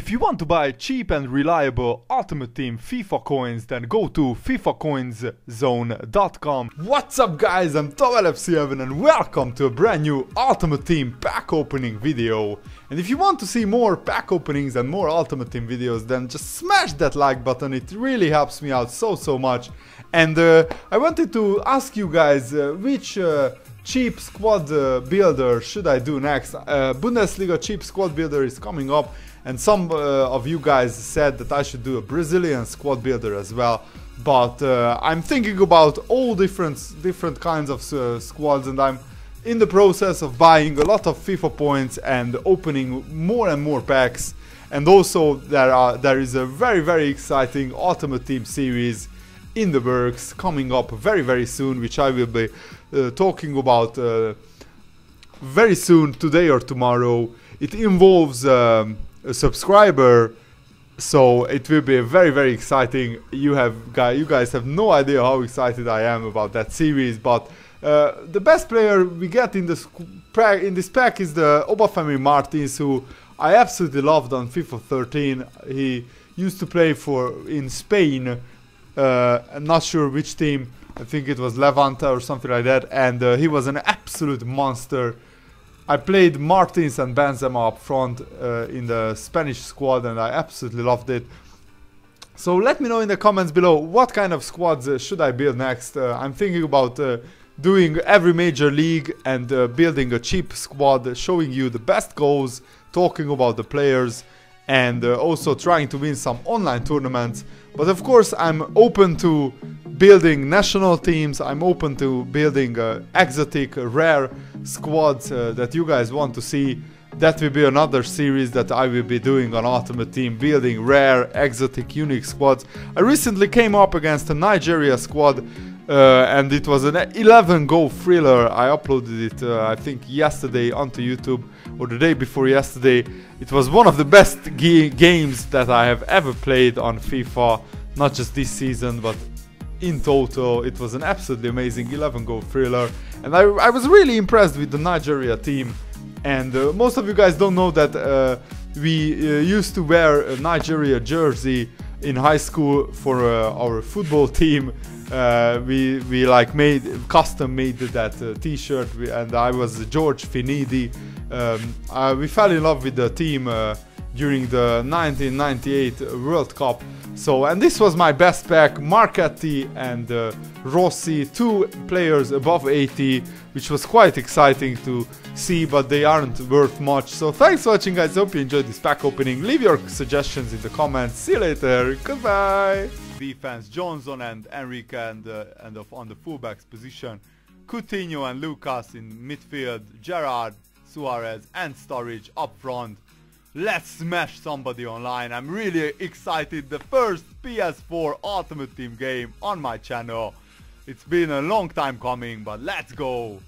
If you want to buy cheap and reliable Ultimate Team FIFA coins, then go to fifacoinszone.com. What's up guys, I'm TomLFCHeaven and welcome to a brand new Ultimate Team pack opening video. And if you want to see more pack openings and more Ultimate Team videos, then just smash that like button, it really helps me out so so much. And uh, I wanted to ask you guys uh, which uh, cheap squad uh, builder should I do next? Uh, Bundesliga cheap squad builder is coming up and some uh, of you guys said that I should do a Brazilian squad builder as well. But uh, I'm thinking about all different different kinds of uh, squads and I'm in the process of buying a lot of FIFA points and opening more and more packs. And also there are there is a very very exciting Ultimate Team series in the works coming up very very soon which I will be uh, talking about uh, very soon today or tomorrow. It involves um, subscriber so it will be very very exciting. You have guy you guys have no idea how excited i am about that series but uh, the best player we get in this in this pack is the Obafemi Martins who I absolutely loved on FIFA 13 he used to play for in Spain uh, I'm not sure which team I think it was Levante or something like that and uh, he was an absolute monster I played Martins and Benzema up front uh, in the Spanish squad and I absolutely loved it. So let me know in the comments below what kind of squads uh, should I build next. Uh, I'm thinking about uh, doing every major league and uh, building a cheap squad, showing you the best goals, talking about the players and uh, also trying to win some online tournaments. But of course I'm open to building national teams, I'm open to building exotic, rare squads uh, that you guys want to see. That will be another series that I will be doing on Ultimate Team, building rare, exotic, unique squads. I recently came up against a Nigeria squad uh, and it was an 11 goal thriller. I uploaded it, uh, I think, yesterday onto YouTube or the day before yesterday. It was one of the best games that I have ever played on FIFA, not just this season, but in total. It was an absolutely amazing 11 goal thriller, and I, I was really impressed with the Nigeria team. And uh, most of you guys don't know that uh, we uh, used to wear a Nigeria jersey in high school for uh, our football team uh, we we like made custom made that uh, t-shirt and I was George Finidi um, uh, we fell in love with the team during the 1998 World Cup so and this was my best pack Marcati and uh, Rossi two players above 80 which was quite exciting to see but they aren't worth much. So thanks for watching guys. Hope you enjoyed this pack opening. Leave your suggestions in the comments. See you later. Goodbye. Defense, Johnson and Enrique and, uh, and of, on the fullbacks position, Coutinho and Lucas in midfield, Gerrard, Suarez and Sturridge up front. Let's smash somebody online. I'm really excited. The first PS4 Ultimate Team game on my channel. It's been a long time coming, but let's go.